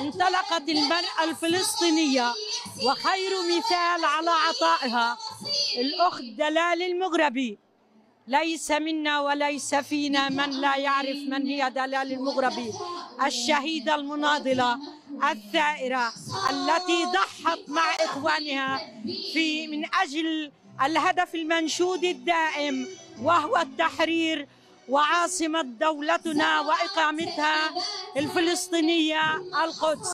انطلقت المرأة الفلسطينية وخير مثال على عطائها الأخت دلال المغربي. ليس منا وليس فينا من لا يعرف من هي دلال المغربي. الشهيدة المناضلة الثائرة التي ضحت مع إخوانها في من أجل الهدف المنشود الدائم وهو التحرير وعاصمة دولتنا وإقامتها الفلسطينية القدس.